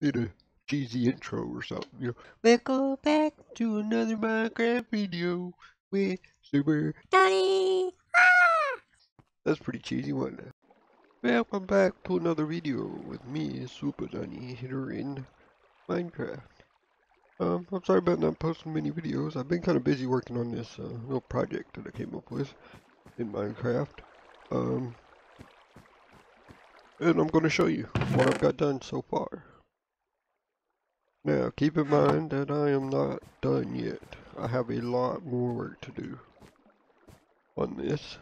Did a cheesy intro or something, you know. Welcome back to another Minecraft video with Super Donny. Ah! That's pretty cheesy, wasn't it? Welcome back to another video with me, Super Donny, here in Minecraft. Um, I'm sorry about not posting many videos. I've been kind of busy working on this uh, little project that I came up with in Minecraft. Um, and I'm going to show you what I've got done so far. Now, keep in mind that I am not done yet. I have a lot more work to do on this.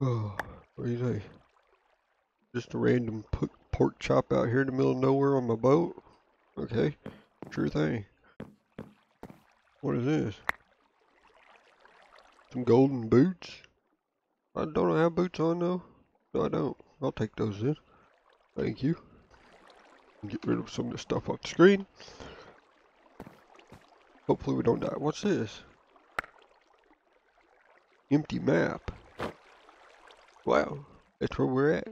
Oh, what do you say? Just a random pork chop out here in the middle of nowhere on my boat? Okay, sure thing. What is this? Some golden boots? I don't have boots on though. No, I don't. I'll take those in. Thank you. Get rid of some of the stuff off the screen. Hopefully we don't die. What's this? Empty map. Wow, that's where we're at.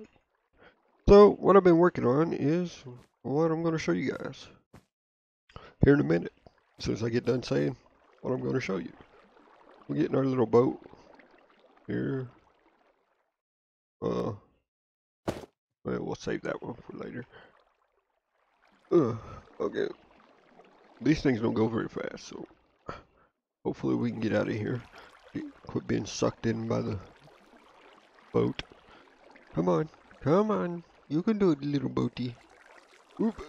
So, what I've been working on is what I'm going to show you guys. Here in a minute. As soon as I get done saying what I'm going to show you. We're getting our little boat. Here. Uh, well, we'll save that one for later. Uh, okay. These things don't go very fast, so hopefully we can get out of here. Quit being sucked in by the boat. Come on, come on. You can do it, little boaty. Oop.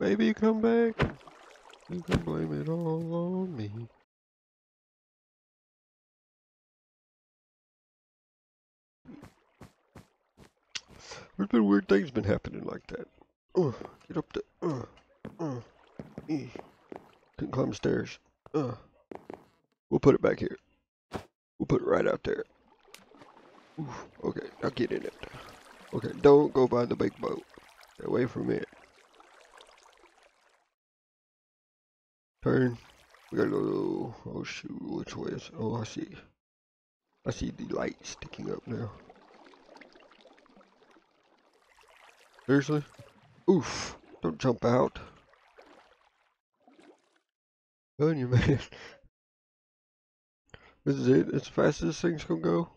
You come back. You can blame it all on me. There's been weird things been happening like that. Uh, get up there. Uh, uh, eh. Couldn't climb the stairs. Uh, we'll put it back here. We'll put it right out there. Oof, okay, now get in it. Okay, don't go by the big boat. Stay away from it. Turn. We gotta go. Oh shoot, which way is? Oh, I see. I see the light sticking up now. Seriously? Oof. Don't jump out. On you, man. This is it? As fast as thing's gonna go?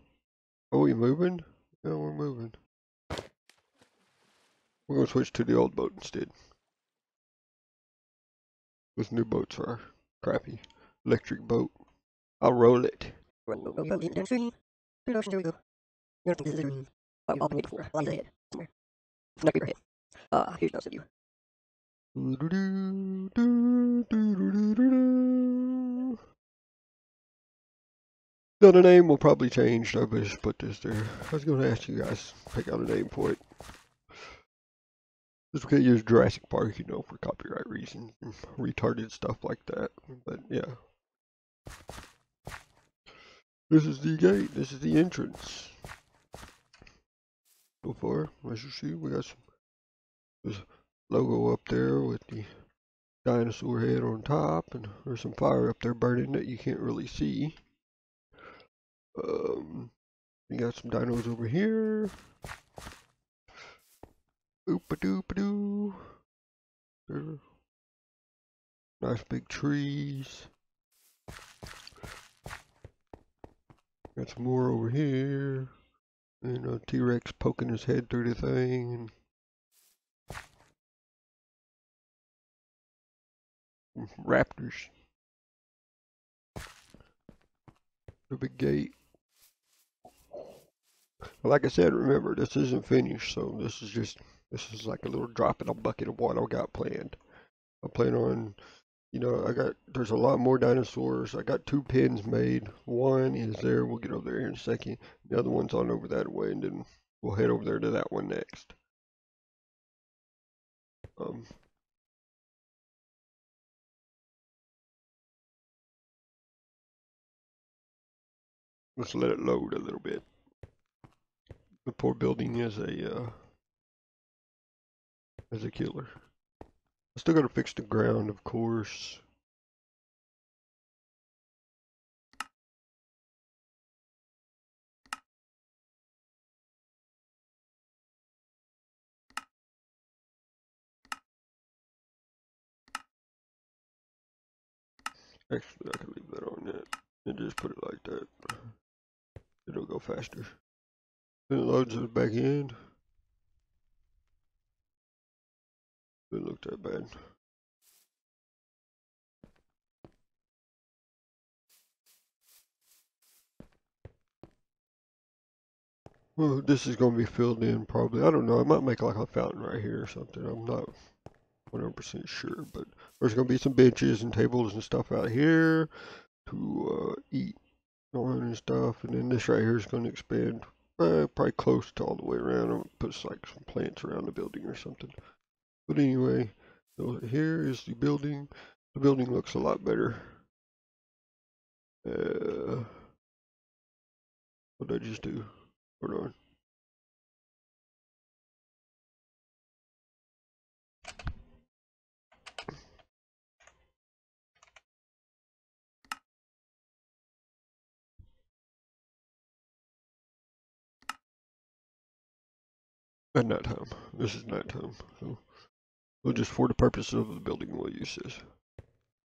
Are we moving? No, we're moving. We're gonna switch to the old boat instead. Those new boats are crappy. Electric boat. I'll roll it. Neck your head. Uh, here's notes of you. Now the name will probably change. I just put this there. I was going to ask you guys pick out a name for it. Just because use Jurassic Park, you know, for copyright reasons, retarded stuff like that. But yeah. This is the gate. This is the entrance far. As you see, we got some logo up there with the dinosaur head on top, and there's some fire up there burning that you can't really see. Um, we got some dinos over here. Oopa doo. Nice big trees. Got some more over here. And a T-Rex poking his head through the thing. And raptors. The big gate. Like I said, remember, this isn't finished, so this is just, this is like a little drop in a bucket of what I got planned. I plan on you know, I got, there's a lot more dinosaurs. I got two pins made. One is there. We'll get over there in a second. The other one's on over that way, and then we'll head over there to that one next. Um, let's let it load a little bit. The poor building is a, uh, is a killer. Still gotta fix the ground, of course. Actually, I can leave that on that and just put it like that. It'll go faster. It loads it back in. Look that bad. Well, this is going to be filled in probably. I don't know. I might make like a fountain right here or something. I'm not 100% sure, but there's going to be some benches and tables and stuff out here to uh, eat on and stuff. And then this right here is going to expand uh, probably close to all the way around. I'm going to put like some plants around the building or something. But anyway, so here is the building. The building looks a lot better. Uh, what did I just do? Hold on. At night nighttime. This is nighttime, so we'll just for the purpose of the building we'll use this.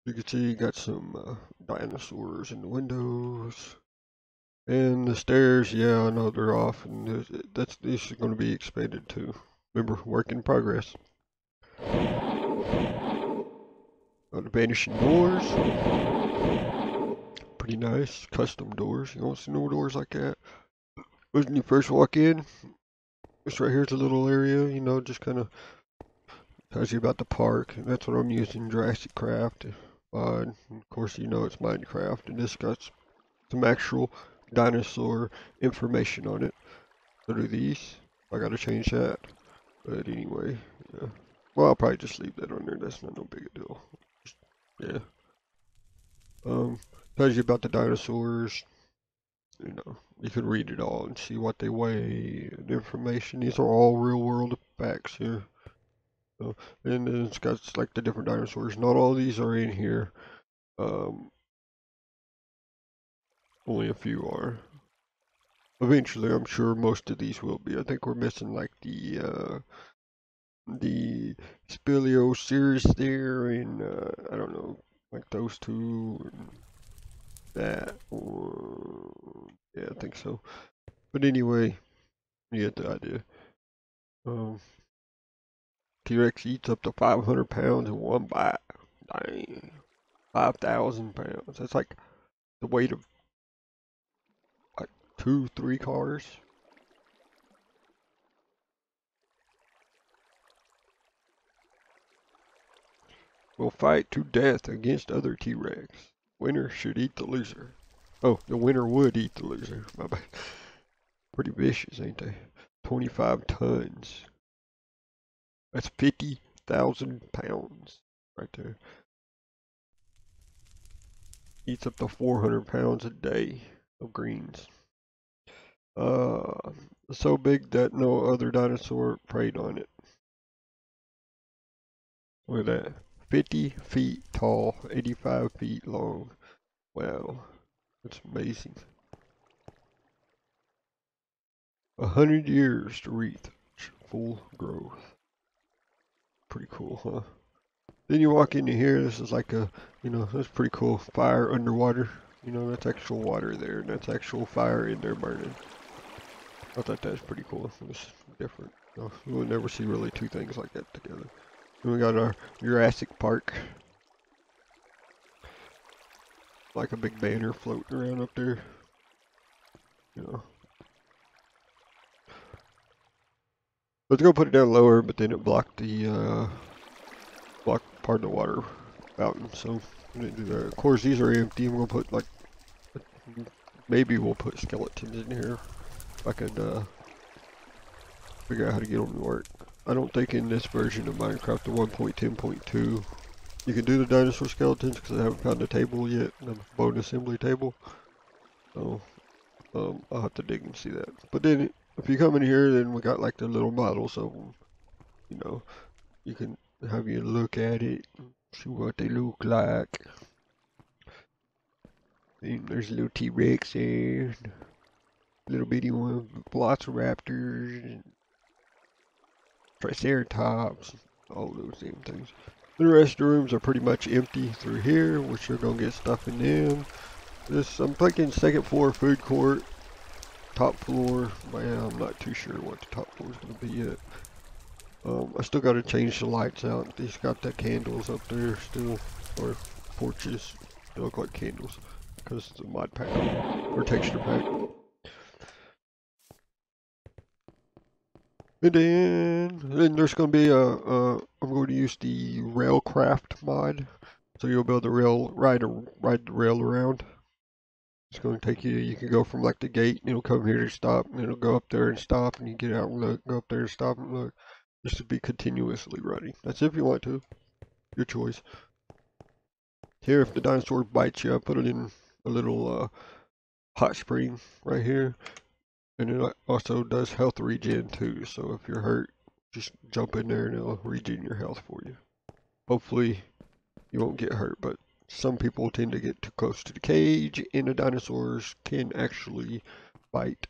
You can see you got some uh, dinosaurs in the windows. And the stairs, yeah, I know they're off, and that's this is going to be expanded too. Remember, work in progress. Uh, the vanishing doors, pretty nice, custom doors. You don't see no doors like that. When you first walk in, this right here's a little area, you know, just kind of tells you about the park. And that's what I'm using, Jurassic Craft. Uh, of course, you know it's Minecraft, and this got some actual dinosaur information on it. So do these. I gotta change that. But anyway, yeah. Well, I'll probably just leave that on there. That's not no big a deal. Just- yeah. Um, tells you about the dinosaurs. You know, you can read it all and see what they weigh and information. These are all real world facts here. So, and it's got like the different dinosaurs. Not all these are in here. Um, only a few are. Eventually, I'm sure most of these will be. I think we're missing like the uh, the Speleoceras there, and uh, I don't know, like those two, that, or yeah, I think so. But anyway, you get the idea. Um, T-Rex eats up to 500 pounds in one bite. Dang, 5,000 pounds. That's like the weight of like two, three cars. will fight to death against other T-Rex. Winner should eat the loser. Oh, the winner would eat the loser. My bad. Pretty vicious, ain't they? 25 tons. That's 50,000 pounds right there. Eats up to 400 pounds a day of greens. Uh, so big that no other dinosaur preyed on it. Look at that. 50 feet tall, 85 feet long. Wow, that's amazing. A hundred years to reach full growth. Pretty cool, huh? Then you walk into here, this is like a, you know, that's pretty cool. Fire underwater. You know, that's actual water there, and that's actual fire in there burning. I thought that was pretty cool. It was different. You will never see really two things like that together. Then we got our Jurassic Park. Like a big banner floating around up there. You know. Let's go put it down lower, but then it blocked the uh blocked part of the water fountain, so we didn't do that. Of course these are empty. I'm gonna put like maybe we'll put skeletons in here. If I could uh figure out how to get them to work. I don't think in this version of Minecraft, the 1.10.2, you can do the dinosaur skeletons because I haven't found a table yet, a bone assembly table. So, um, I'll have to dig and see that. But then, if you come in here, then we got like the little models of them. You know, you can have you look at it, see what they look like. And there's a little T-Rex there, little bitty one, and Triceratops, all those damn things. The rest of the rooms are pretty much empty through here, which you're gonna get stuff in them. This, I'm thinking second floor food court, top floor, man, I'm not too sure what the top floor is gonna be yet. Um, I still gotta change the lights out. These got the candles up there still, or torches. They look like candles because it's a mod pack or texture pack. And then, then there's going to be a, a, I'm going to use the Railcraft mod, so you'll be able to rail ride a ride the rail around. It's going to take you. You can go from like the gate, and it'll come here to stop, and it'll go up there and stop, and you get out and look, go up there and stop and look. Just to be continuously running. That's if you want to. Your choice. Here, if the dinosaur bites you, I put it in a little uh, hot spring right here. And it also does health regen too. So if you're hurt, just jump in there and it'll regen your health for you. Hopefully you won't get hurt, but some people tend to get too close to the cage and the dinosaurs can actually bite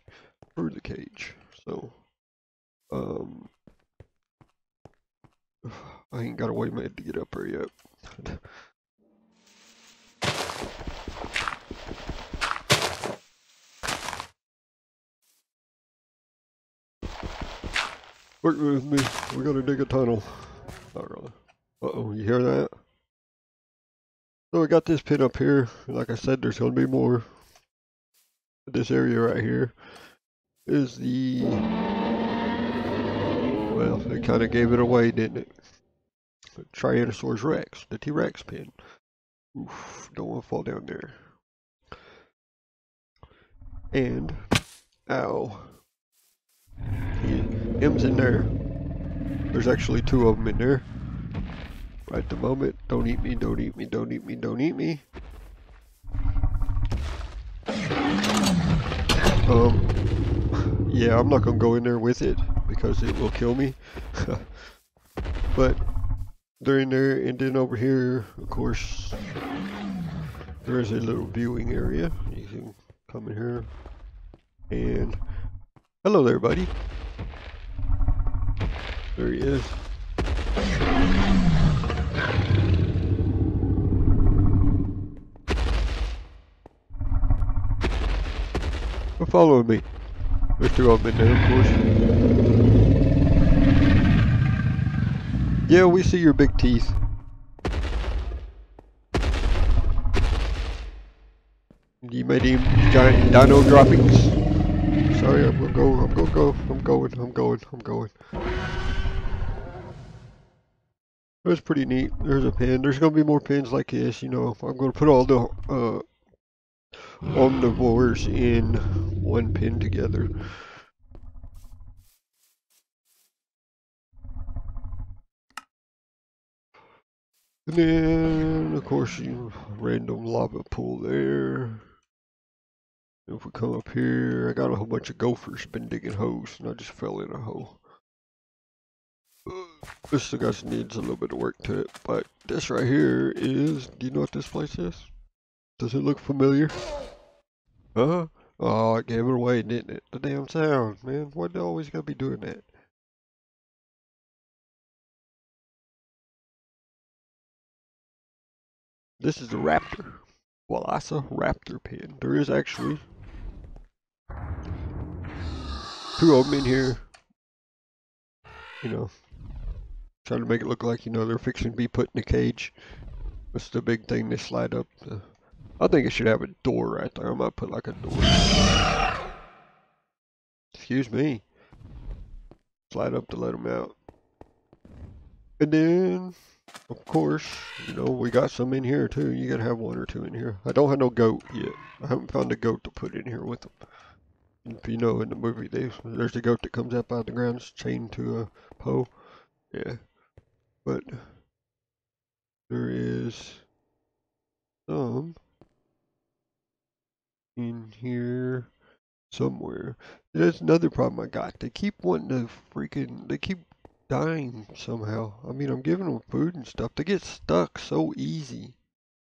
through the cage. So, um, I ain't got a way made to get up there yet. Work with me. We're gonna dig a tunnel. Not really. Uh-oh, you hear that? So I got this pin up here. Like I said, there's gonna be more. This area right here is the... Well, it kind of gave it away, didn't it? Tyrannosaurus Rex, the T-Rex pin. Oof, don't want to fall down there. And, ow. M's in there. There's actually two of them in there. Right at the moment. Don't eat me, don't eat me, don't eat me, don't eat me. Um, yeah, I'm not gonna go in there with it because it will kill me. but they're in there, and then over here, of course, there is a little viewing area. You can come in here, and hello there, buddy. There he is. Well, follow me. Them in there, of course. Yeah, we see your big teeth. You made him giant dino droppings. Sorry, I'm gonna go, I'm gonna go, I'm going, I'm going, I'm going. That's pretty neat. There's a pin. There's gonna be more pins like this, you know. I'm gonna put all the uh, omnivores in one pin together. And then, of course, you random lava pool there. If we come up here, I got a whole bunch of gophers been digging holes, and I just fell in a hole. This guys needs a little bit of work to it, but this right here is, do you know what this place is? Does it look familiar? Huh? Oh, it gave it away, didn't it? The damn sound, man. Why do always gotta be doing that? This is a raptor. Velociraptor pin. There is actually two of them in here. You know, Trying to make it look like, you know, they're fixing to be put in a cage. What's the big thing they slide up? The, I think it should have a door right there. I might put like a door. Excuse me. Slide up to let them out. And then, of course, you know, we got some in here too. You gotta have one or two in here. I don't have no goat yet. I haven't found a goat to put in here with them. If you know in the movie, they, there's a goat that comes up out of the ground, it's chained to a pole. Yeah but there is some in here somewhere. That's another problem I got. They keep wanting to freaking, they keep dying somehow. I mean, I'm giving them food and stuff. They get stuck so easy.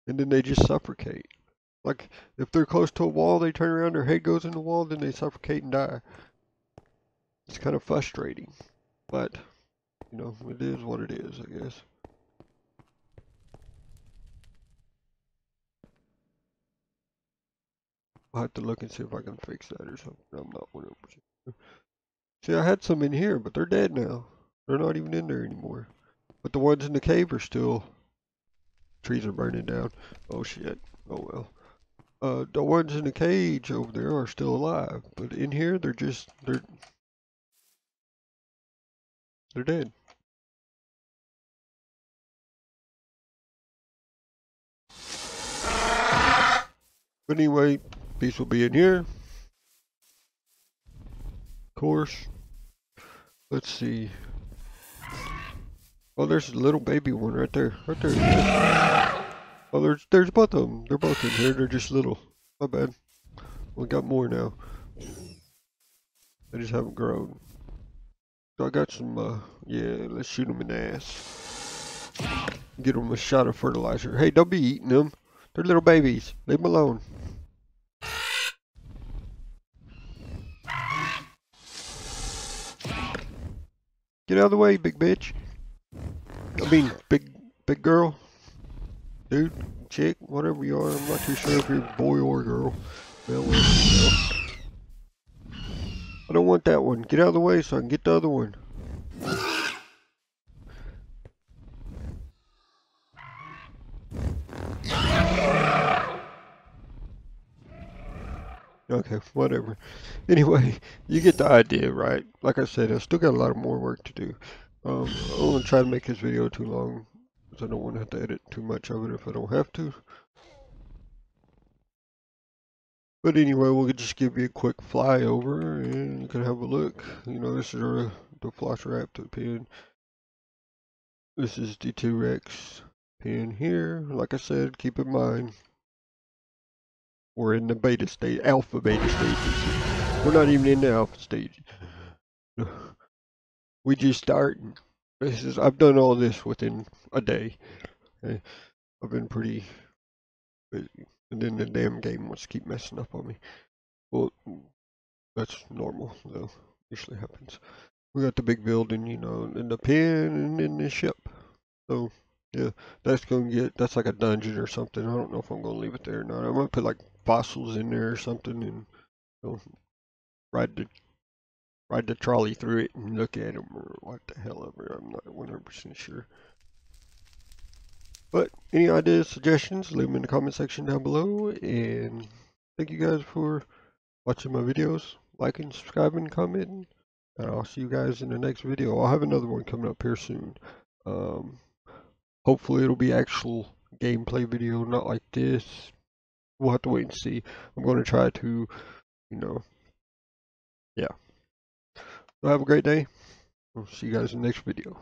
And then they just suffocate. Like, if they're close to a wall, they turn around, their head goes in the wall, then they suffocate and die. It's kind of frustrating. But you know, it is what it is, I guess. I'll have to look and see if I can fix that or something. I'm not 100%. See, I had some in here, but they're dead now. They're not even in there anymore. But the ones in the cave are still... Trees are burning down. Oh, shit. Oh, well. Uh, the ones in the cage over there are still alive. But in here, they're just... They're, they're dead. But anyway, piece will be in here. Of course. Let's see. Oh, there's a little baby one right there. Right there. Oh, there's there's both of them. They're both in here. They're just little. My bad. We got more now. They just haven't grown. So I got some, uh, yeah, let's shoot them in the ass. Get them a shot of fertilizer. Hey, don't be eating them. They're little babies. Leave them alone. Get out of the way, big bitch. I mean, big, big girl. Dude, chick, whatever you are. I'm not too sure if you're boy or girl. I don't want that one. Get out of the way so I can get the other one. Okay, whatever. Anyway, you get the idea, right? Like I said, I still got a lot of more work to do. Um, I don't want to try to make this video too long, because I don't want to have to edit too much of it if I don't have to. But anyway, we'll just give you a quick flyover, and you can have a look. You know, this is our, the Velociraptor pin. This is the T-Rex pin here. Like I said, keep in mind, we're in the beta stage, alpha beta stages. We're not even in the alpha stage. We just starting. This is I've done all this within a day. Eh, I've been pretty busy. And then the damn game wants to keep messing up on me. Well, that's normal though. Usually happens. We got the big building, you know, and the pin and then the ship. So yeah, that's gonna get that's like a dungeon or something. I don't know if I'm gonna leave it there or not. I'm gonna put like fossils in there or something and you ride the ride the trolley through it and look at them or what the hell ever. I'm not 100% sure. But any ideas, suggestions, leave them in the comment section down below. And thank you guys for watching my videos, liking, subscribing, and commenting. And I'll see you guys in the next video. I'll have another one coming up here soon. Um, hopefully it'll be actual gameplay video, not like this. We'll have to wait and see. I'm going to try to, you know, yeah. Have a great day. We'll see you guys in the next video.